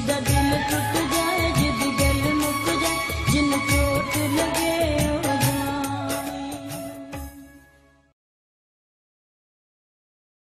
मेरा दिल टूट